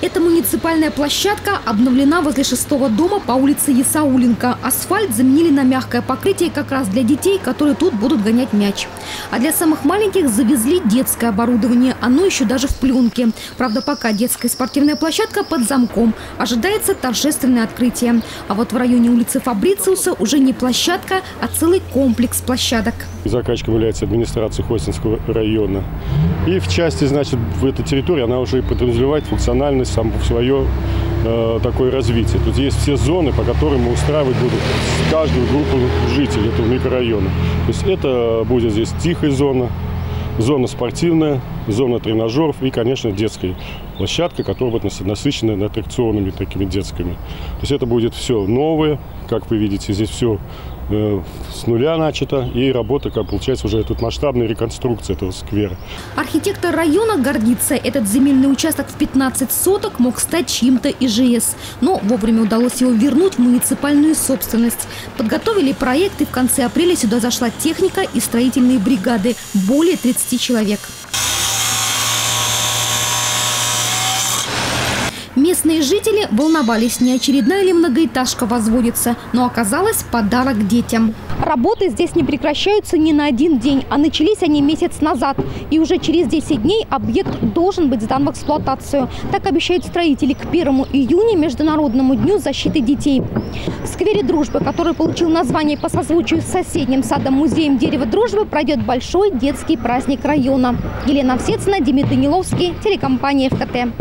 Эта муниципальная площадка обновлена возле шестого дома по улице Ясауленко. Асфальт заменили на мягкое покрытие как раз для детей, которые тут будут гонять мяч. А для самых маленьких завезли детское оборудование. Оно еще даже в пленке. Правда, пока детская спортивная площадка под замком. Ожидается торжественное открытие. А вот в районе улицы Фабрициуса уже не площадка, а целый комплекс площадок. Заказчиком является администрация Хостинского района. И в части, значит, в этой территории она уже подразумевает функциональность, сам свое э, такое развитие. Тут есть все зоны, по которым мы устраивать будем каждую группу жителей этого микрорайона. То есть это будет здесь тихая зона, зона спортивная, зона тренажеров и, конечно, детская площадка, которая будет насыщена аттракционными такими детскими. То есть это будет все новое, как вы видите, здесь все с нуля начато, и работа, как получается, уже тут масштабная реконструкция этого сквера. Архитектор района гордится. Этот земельный участок в 15 соток мог стать чьим-то ИЖС. Но вовремя удалось его вернуть в муниципальную собственность. Подготовили проект, и в конце апреля сюда зашла техника и строительные бригады. Более 30 человек. Местные жители волновались, не очередная ли многоэтажка возводится, но оказалось подарок детям. Работы здесь не прекращаются ни на один день, а начались они месяц назад. И уже через 10 дней объект должен быть сдан в эксплуатацию. Так обещают строители к 1 июня, Международному дню защиты детей. В сквере «Дружбы», который получил название по созвучию с соседним садом-музеем «Дерево дружбы», пройдет большой детский праздник района. Елена Овсецина, Дмитрий Даниловский, телекомпания ФКТ.